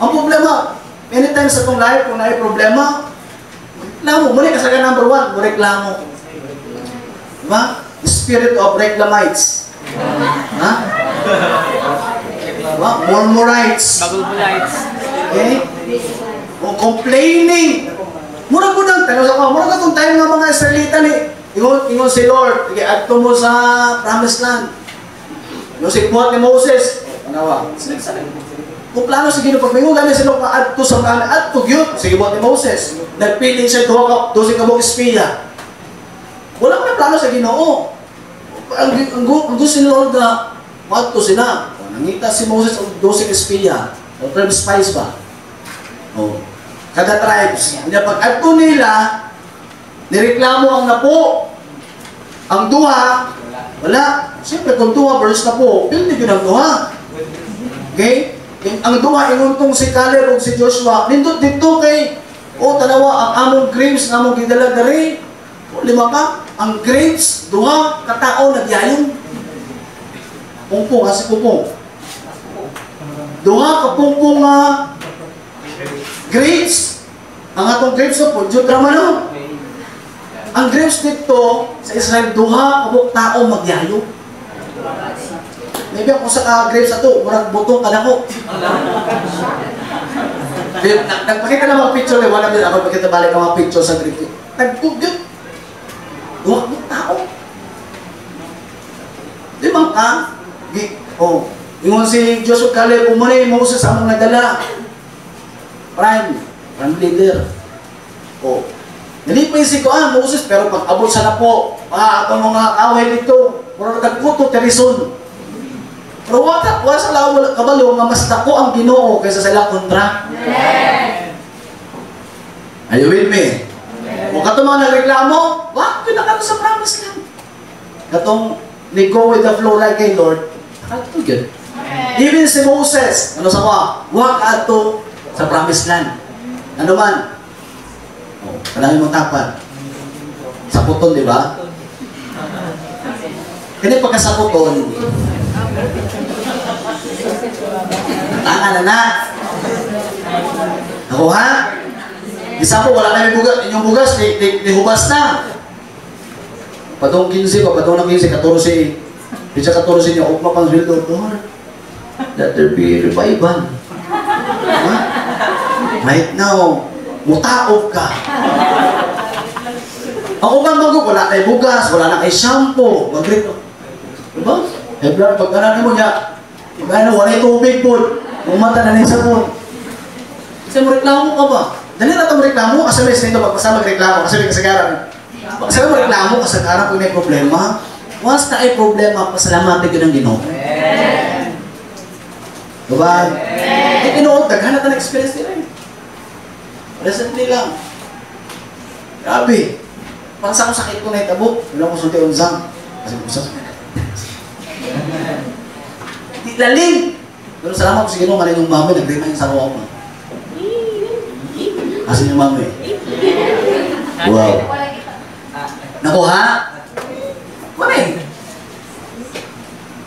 Ang problema, many times sa itong life, kung na problema, reklamo. Muna kasaga number one, mo reklamo. Diba? Spirit of reclamites. Ha? Diba? Murmurites. Bagulbulites. Okay? O complaining. Mura ko nang, tanong sa ko, mura ka itong time nga mga Israelita ni, ingon, ingon si Lord, sige, adto mo sa promised land. Ingon si buhat ni Moses, ba? Kung plano si Ginoo, pag may ulan sila nga adto sa kanan, adto yun. Sige buhat ni Moses. Nagpili siya duha ka, dosi ka mong espiya. Wala may plano sa Ginoo. Ang, ang, ang gusto ni Lord na, adto sila. Nangita si Moses ang dosi ka espiya. O 12 spies ba? O, kada tribes. Kaya pag adto nila, nireklamo ang napo, ang duha, wala. Siyempre, kung duha versus napo, hindi yun ang duha. Okay? Ang duha, inuntong si Caleb o si Joshua, nindot dito kay, o tanawa, ang among grapes na among gidala dari. O lima ka, ang grapes, duha, katao, nagyayong. Pungpong, ha si Pungpong. Duha ka pungpong nga grapes. Ang atong grapes no, po, drama no. Ang grapes dito sa Israel, duha kabuk tao magyayo. Maybe ako sa ka grapes ato, murag butong ka (laughs) na ko. Then, nag- Nagpakita na mga picture, wala din ako pagkita balik ang mga picture sa grapes. Nagpugyot. Duha kabuk tao. Di ba ka? Gi, oh, ingon si Joshua Caleb, umunay Moses among nadala. Prime, prime leader. Oh, Nalipay si Kuan, Moses, pero pag abot sa na po, ah, atong mga kaway dito, mura nagputo, terison. Pero wata, wala sa lawa wala kabalo, nga mas dako ang ginoo kaysa sa ilang kontra. Are you with me? Kung kato mga nagreklamo, wak, pinakato sa promise lang. Katong, they go with the flow like kay Lord, nakato good. Even si Moses, ano sa kwa, wak ato sa promised land. Ano man, Oh, Palangin mo tapat. Sa puton, di ba? Kaya pagka sa puton, tanga na na. Ako ha? Isa po, wala na yung bugas. Inyong bugas, di, di, di hubas na. Patong 15 pa, patong na 15, 14. Di sa 14 niya, upma pang sweldo. Lord, let there be revival. Ha? Right now, mutaog ka. Ako ba magug, wala kay bugas, wala na kay shampoo, magrito. Diba? Brad, pag kanan mo niya, iba na, wala yung tubig po. Umata na niya sabon. Kasi mo reklamo ka ba? Dali na itong reklamo, kasi may sinito magpasa magreklamo, kasi may kasagaran. Kasi mo reklamo, kasagaran kung may problema. Once na ay problema, pasalamatan yun ang ginoo. Diba? Eh, ginoo, daghan na experience nila eh. Recently lang. Grabe. Pansa ko sakit ko na itabo. Wala ko sulti unzang. Kasi ko sa Di lalim. Pero salamat ko sa Ginoo kanina yung mami nag-remind sa ako ako. Asan yung mami? Wow. Naku ha? Wala eh.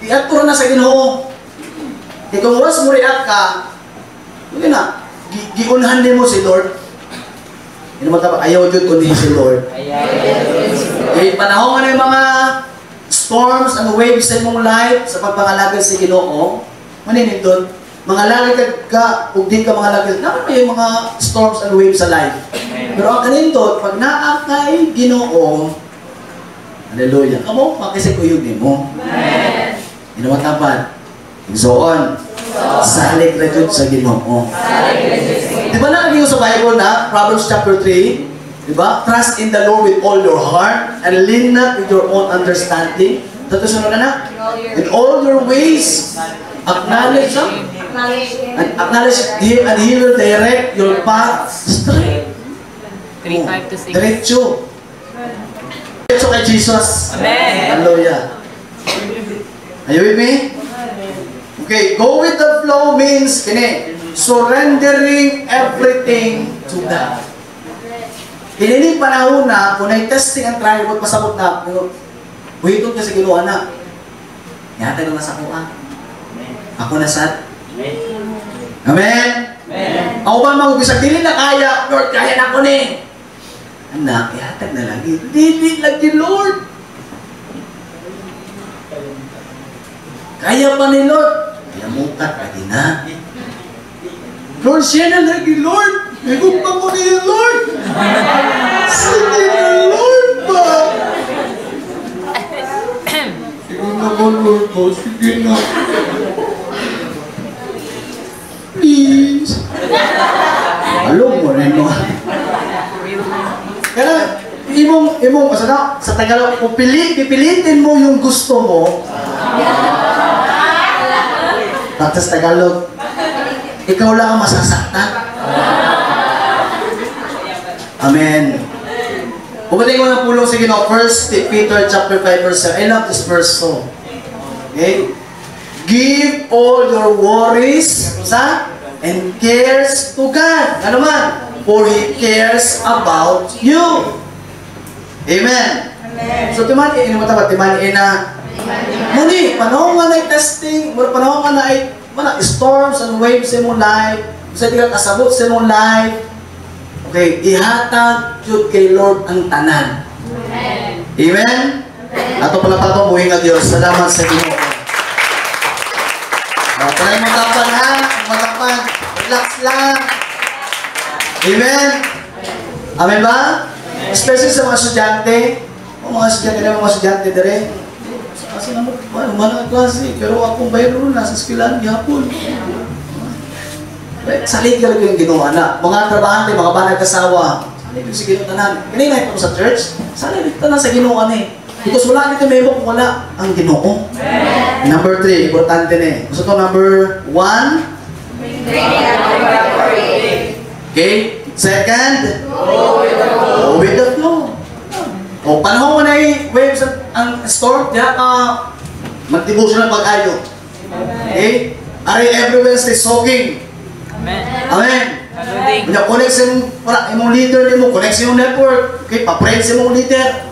Iat ko na sa Ginoo. Kaya kung once mo react ka, yun na, gi- giunhan din mo si Lord. Yun naman tapos, ayaw yun kundi si Lord. Eh, panahon nga ng mga storms and waves sa imong life sa pagpangalagay sa Ginoo, maninig doon, mga lagay ka, ug di ka mga lagay, naman may mga storms and waves sa life. Pero ang kanin doon, pag naa kay Ginoo, Hallelujah. Kamo, makisig ko yun mo. Amen. Naman tapat. Igsoon. Salig na sa Ginoo. Di ba nakagin sa Bible na, Proverbs chapter 3, di ba? Trust in the Lord with all your heart and lean not with your own understanding. Dito sunod na na. In all your ways, acknowledge Him. And acknowledge Him and He will direct your path straight. 3, 5 to 6. Diretso. Diretso kay Jesus. Amen. Hallelujah. Are you with me? Okay, go with the flow means kini, surrendering everything to God. Kini panahon na, kung na-testing ang trial, magpasabot na, Huwitong ka sa Ginoo na. Yata na sa kuha. Ako na sad. Amen? Amen. Ako ba mag-ubisag, dili na kaya, Lord, kaya na ako ni. Anak, ihatag na lagi. Dili lagi, Lord. Kaya pa ni Lord. Kaya mukat ka din na. Lord, siya na lagi, Lord. Ikaw pa mo ni Lord. Sige na, Lord ba? Sige naman, Lord ba? Sige na. Please. Alam mo rin mo. Kaya, imong, imong, asa na, sa Tagalog, pupili, pipilitin mo yung gusto mo. Tapos Tagalog, ikaw lang ang masasaktan. Amen. Pumating ko ng pulong sa Ginoo, 1 Peter chapter 5 verse 7. I love this verse so. Okay? Give all your worries sa and cares to God. Ano man? For He cares about you. Amen. So, timan, ini mo tapat, timan, ina, Muni, panahon nga na testing, panahon nga na mana storms and waves sa imong life, sa ka kasabot sa imong life. Okay, ihatag jud kay Lord ang tanan. Amen. Ato pala pa itong buhay nga Diyos. Salamat sa Ginoo. Uh, try mo tapan ha. Matapan. Relax lang. Amen. Amen ba? Especially sa mga estudyante. O mga estudyante na mga estudyante dire. Kasi naman, ano ang klase. Pero akong bayro na sa eskwelahan gihapon. Salig ka lang yung ginawa na. Mga trabahante, mga banag kasawa. Salig yung sa ginawa tanan. Kanina ito sa church. Salig ito na sa ginawa ni. Because wala dito may kung wala ang ginoo. Number three, importante na eh. Gusto to number one. Okay. Second, go with the flow. O, panahon mo na yung waves ang storm, diya ka mag-devotion ng pag-ayo. Okay? Are every Wednesday soaking. Amen. Amen. Kanya connect sa wala imong leader nimo, connect sa imong network. Okay, pa-pray sa imong leader.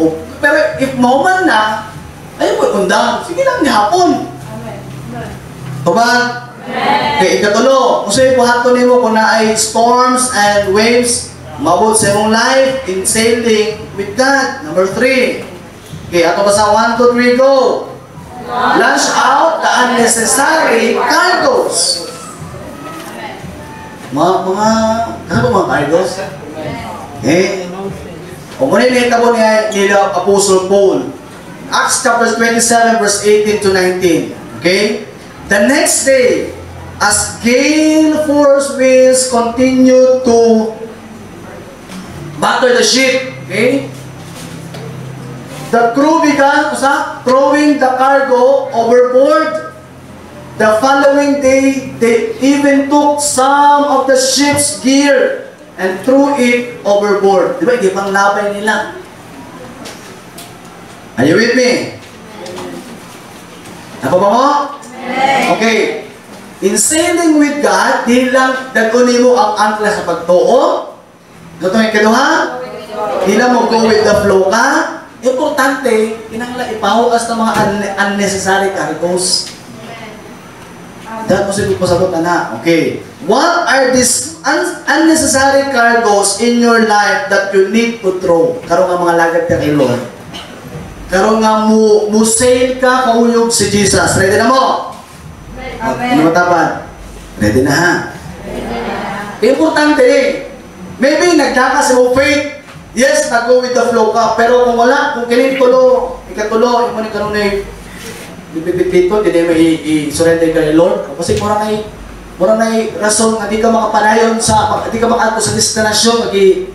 O, pero if mo man na, ay mo undang. Sige lang ni hapon. Tuman. Okay, ikatulo. Kung sa'yo buhaton nimo kung naay storms and waves, mabot sa imong life in sailing with God. Number three. Okay, ato ba sa 1, 2, 3, go. Launch out the unnecessary cargoes. Mga, mga, ano ba mga cargos? Eh, o muna yung nakita ni nila Apostle Paul. Acts chapter 27 verse 18 to 19. Okay? The next day, as gale force winds continue to batter the ship, okay? The crew began usa, throwing the cargo overboard. The following day, they even took some of the ship's gear and threw it overboard. Di ba? Hindi pang labay nila. Are you with me? Ako ba mo? Okay. In sailing with God, di lang dagkunin mo ang angkla sa pagtuo. Ito yung kaduha. Di lang mo go with the flow ka. Importante, kinangla ipahukas ng mga un- unnecessary cargoes. Dahil mo sige po sabot na na. Okay. What are these un- unnecessary cargoes in your life that you need to throw? Karoon nga mga lagad ka kay Lord. Karoon nga mu, mu sail ka kauyog si Jesus. Ready na mo? Amen. Ano matapan? Ready na ha? Importante eh. Maybe nagkaka sa mo faith. Yes, nag-go with the flow ka. Pero kung wala, kung kinin tulo, ikatulo, imo ni karon na bibibito, hindi mo i-surrender ka kay Lord. Kasi mura na mura na rason nga di ka makapanayon sa, di ka makato sa destinasyon, magi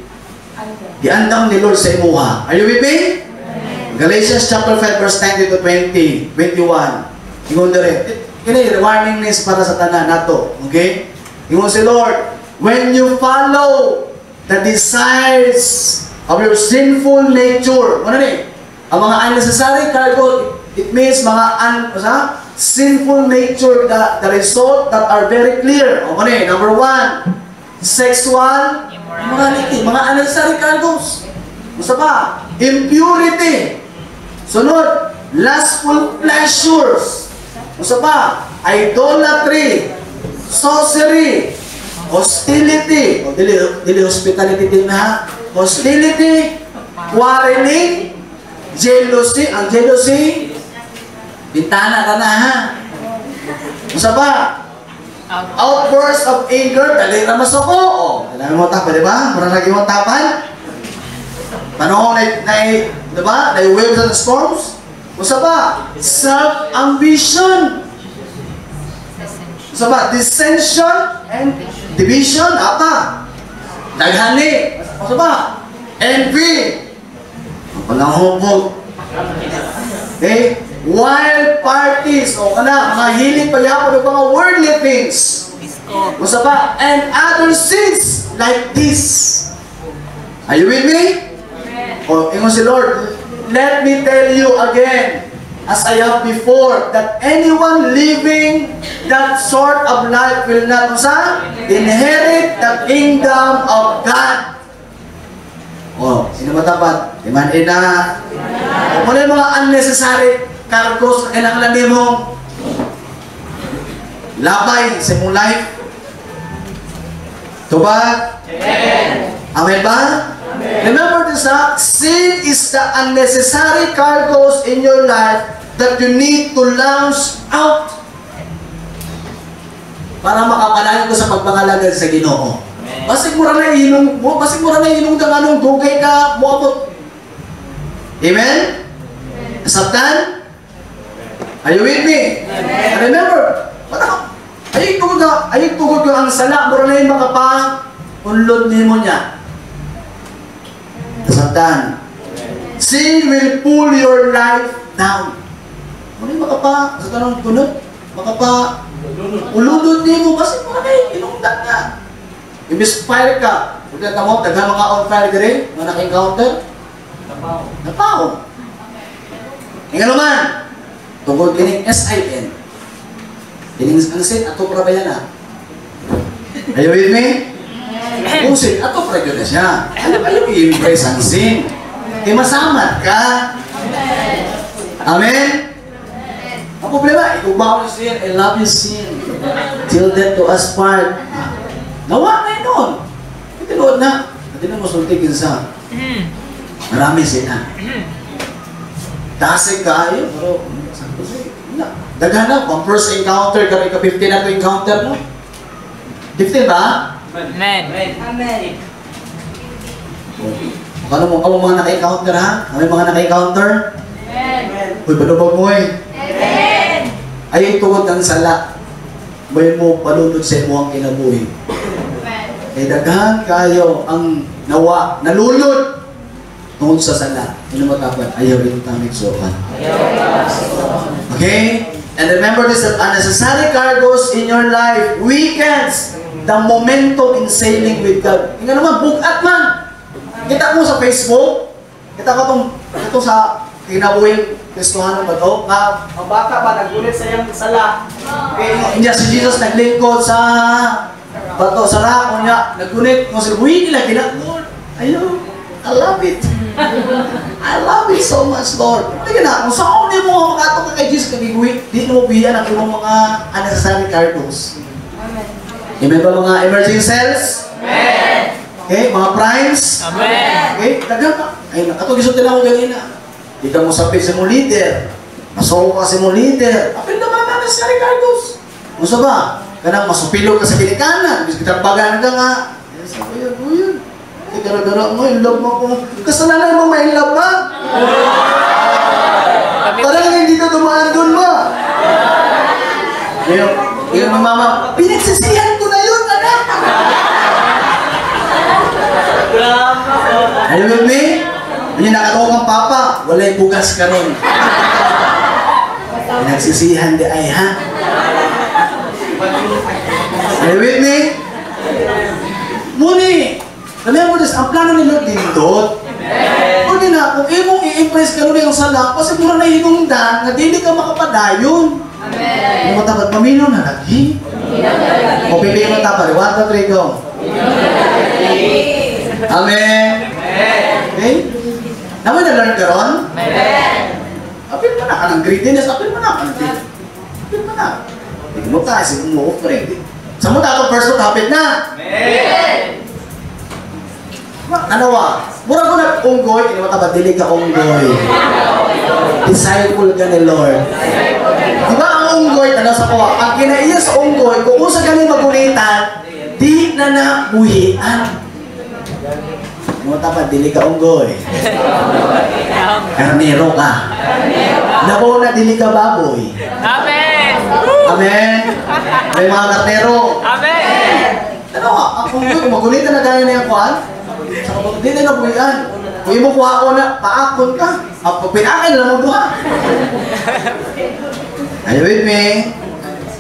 giandam ni Lord sa imuha. Are you with me? Galatians chapter 5 verse 19 to 20, 21. Ingon dire. Kini warning nis para sa tanan nato. Okay? Ingon si Lord, when you follow the desires of your sinful nature, ano ni? Ang mga unnecessary cargo, it means mga un, sa sinful nature, the, the result that are very clear. Ano ni? Number one, sexual immorality, mga unnecessary cargos. Gusto pa? Impurity. Sunod, lustful pleasures. Gusto pa? Idolatry. Sorcery. Hostility. O, dili, dili hospitality din na ha. Hostility. Quarreling. Jealousy. Ang jealousy, bintana ka na ha. Gusto pa? Outburst of anger, dali na masoko. O, Alam mo tapan, di ba? Mura lagi mo tapan. Panahon na, na, di ba? Na waves and storms. Usa ba? Self-ambition. Usa ba? Dissension and division. Apa? Daghani. Usa ba? Envy. Walang hubog. Okay? Wild parties. O kana, mga hiling pagyapon ng mga worldly things. Usa pa, and other sins like this. Are you with me? O, ingon si Lord, let me tell you again, as I have before, that anyone living that sort of life will not sa inherit the kingdom of God. O, sino ba dapat? Iman ina. O, muna yung mga unnecessary cargos na kailangan mo labay sa mong life. Ito ba? Amen ba? Remember this ha? Sin is the unnecessary cargos in your life that you need to launch out para makapanayon ko sa pagpangalagad sa Ginoo. Basig mo na inong mo, basig mo na inong ng anong dugay ka mo abot. Amen? Nasabtan? Are you with me? And remember, wala Ayun tugod na, ayun tugod ko ang sala, mura na yung makapa, unlod ni mo niya. Nasabtan. Sin will pull your life down. Yung makapa, sa tanong kunod, makapa, uludod ni mo, kasi mura na yung inundan niya. Imbis fire ka, huwag na tamo, daghang mga on fire gari, mga naka-encounter, napaw. Nga naman, tungkol kining S-I-N. Kining ang sin, ato para ba yan ah? Are you with me? Kung sin, ato yun na siya. Ano ba yung i-impress ang sin? E masamat ka. Amen? Ang problema, ikubaw ng sin, I love you sin. Till death to us part. Nawa na yun nun. Itinuod na. Hindi na masultigin sa. Marami sila. Tasig kayo, pero sabi ko sa'yo. Daghan na, pang first encounter, kami ka 15 na to encounter, no? 15 ba? Amen. Paano mo, ako mga naka-encounter ha? Kami mga naka-encounter? Uy, balubog mo eh. Ay, yung tungod ng sala. May mo palunod sa imo ang kinabuhi. Eh, daghan kayo ang nawa, nalulod tungod sa sala. Ano matapat? Ayaw rin tamig sokan. Okay? And remember this, that unnecessary cargos in your life weakens the momentum in sailing with God. Nga naman, bugat man. Kita mo sa Facebook, kita ko itong, ito sa kinabuhin Kristohanan ba ito? Nga, ang bata ba, nagulit sa iyang sala. Okay, hindi si Jesus naglingkod sa bato sa rako niya, nagunit mo sa buhay nila, ginagul. Ayun, I love it. (laughs) I love it so much, Lord. Tingnan na, kung saan mo makatong ka kay Jesus kagiguhi, di mo biyan ang imong mga unnecessary cargos. Amen ba mga emerging cells? Amen. Okay, mga primes? Amen. Okay, dagang ka. Ay, ato gisod nila ako ganina. Di ka mo sa mo leader. Masoko ka sa mo leader. Apil na sa Ricardos. Musa ba? Kanang masupilo ka sa kinikanan. Bis kita bagan ka nga. Yes, ako yun, ako yun. Gara-gara mo, in love mo ako. Kasalanan mo, may love ba? Parang hindi ka dumaan doon ba? Yung, yung mama, pinagsisihan ko na yun, anak. Are you with me? Hindi nakatawa kang papa, walay bugas ka ron. Pinagsisihan di ay ha? Are you with me? Muni, remember this, ang plano ni Lord dindot. Muni na, kung imong i-impress ka ron yung sala, kasi mura na hinungdan, na dili ka makapadayon. Amen. Yung matapat, pamino na lagi. O pipili mo tapat, one, two, three, go. Amen. Okay? Naman na-learn ka ron? Amen. Apil mo na ka ng greediness, apil mo na ka ng greediness. Apil mo na. Hindi mo tayo, sige mo offering. Sa mo tayo first look, hapit na. Amen. Kanawa, mura ko na unggoy, hindi mo tayo dili ka unggoy. Disciple ka ni Lord. Di ba ang unggoy, tanaw sa kuha, pag kinaiya sa unggoy, kung usa ka ni magulitan, di na na buhian. Mo tapat dili ka unggoy. (laughs) Karnero ka. Labaw na dili ka baboy. Amen! Amen. May mga karnero. Amen! Ano ka? Ako unggoy, magulitan na gaya na yung kuhan. Sa kapag di na buhian. Kung imo kuha ko na, paakon ka. Apo, pinakin na mo duha. Are you with me?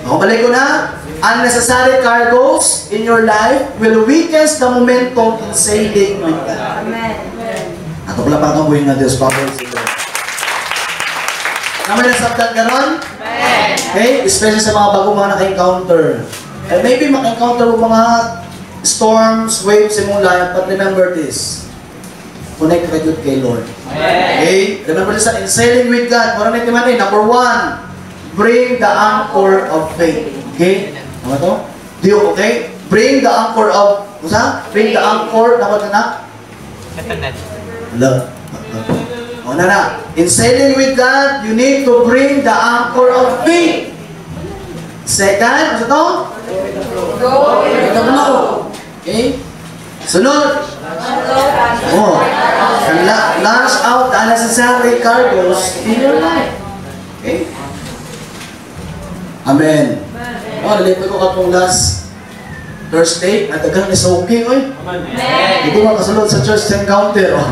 Ako balik ko na. Unnecessary cargoes in your life will weaken the momentum in sailing with God. Ato pala pa itong buhay nga Diyos, Pablo. Naman nasabtan ka ron? Okay? Especially sa mga bagong mga naka-encounter. And maybe maka-encounter mo mga storms, waves sa mong life, but remember this. Connect ka yun kay Lord. Okay? Remember this, in sailing with God, marami natin man eh, number one, bring the anchor of faith. Okay? Ano to? Do you okay? Bring the anchor of, kusa? Bring the anchor, dapat na Katanan. Love. O na na. In sailing with God, you need to bring the anchor of faith. Second, ano to? Go with the flow. Okay? Sunod. Oh. And la- launch out the unnecessary cargoes in your life. Okay? Amen. Oh, nalipay ko katong last Thursday, natagang ni Soking, oy. Hindi mo kasunod sa church encounter. Oh.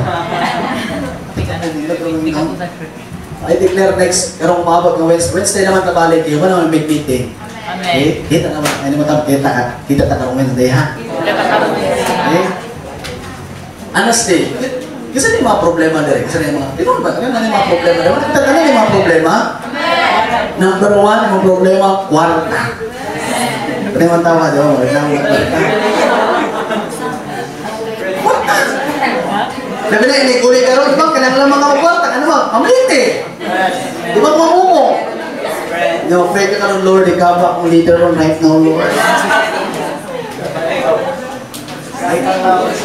I declare next, karong umabot ng Wednesday, Wednesday naman kabalik, yung naman may meeting. Amen. Okay? Kita naman, ano mo tam, kita ka, kita ta karong Wednesday ha. Okay? Honestly, kasi may mga problema dire, kasi may mga, di ba ba, ano yung mga problema dire? Ka yung mga problema? Number one, yung problema, kwarta. Yung tawa, di ba? Reklamo ng kwarta. Sabi na, iniguli ka ron, bang, kailangan lang mga kwarta, ano ba? Mamlite. Di ba mamumo? No, pray ka ng Lord, ikaw ba akong leader ron right now, Lord?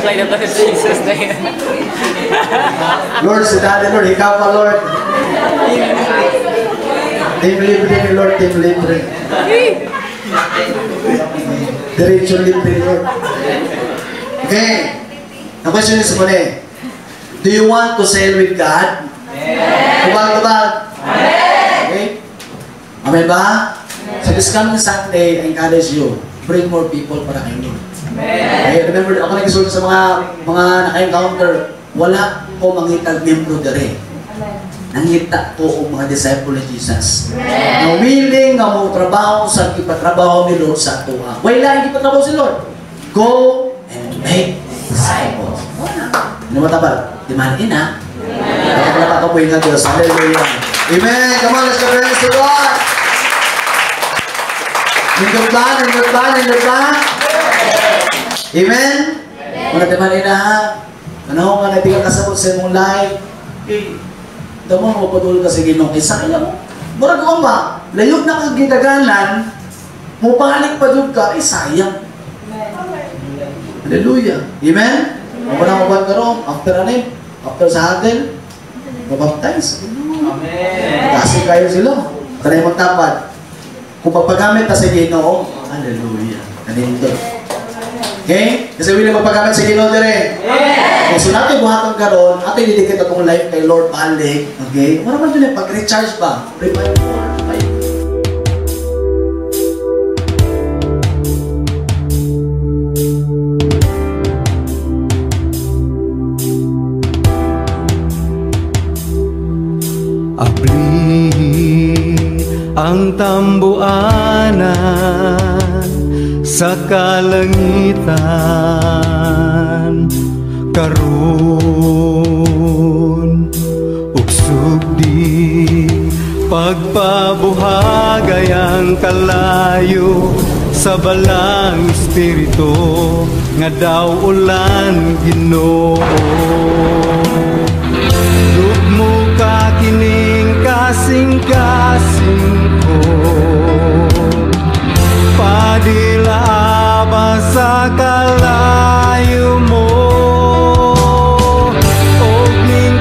Play the blood of Jesus na yun. Lord, si Daddy, Lord, ikaw pa, Lord. Team libre Lord, team libre. Diretso libre, Lord. Okay. The question is muli, do you want to sail with God? Tubag, tubag. Okay? Amen ba? So this coming Sunday, I encourage you, bring more people para kay Lord. Okay, remember, ako nag-isulta sa mga mga naka-encounter, wala ko mangitag membro dere. Nangita ko ang mga disciple ni Jesus. Na willing nga mo trabaho sa ipatrabaho ni Lord sa tuwa. Wala hindi patrabaho si Lord. Go and make disciples. Ano mo tabal? Di man ina. Kaya pala pa ng Diyos. Hallelujah. Amen. Come on, let's go praise the Lord. Nindot ba? Nindot ba? Nindot ba? Amen? Muna di man ina ha. Ano nga nabigang kasabot sa imong life? Eh, damo mo padul ka sa Ginoo kay sayang mo. Murag ko ba? Layo na kag gidaganan, mo balik pa jud ka, eh sayang. Hallelujah. Amen? Ako na mabuhat karon after yun? After sa atin, mabaptize. Amen. Kasi kayo sila. Kanay magtapad. Kung pagpagamit na sa Ginoo, hallelujah. Kanindot. Okay? Kasi wili magpagamit sa Ginoo dire. Okay, so natin buhatang karon, atin didikit atong life kay Lord balik. Okay? Wala man dun eh, pag-recharge ba? Remind more. Abli ang tambuanan sa kalangitan. Karon ugsog di pagpabuhagay ang kalayo sa balang espiritu nga daw ulan Ginoo. Lugmo ka kining kasing-kasing ko Padila ba sa Og ning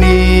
ni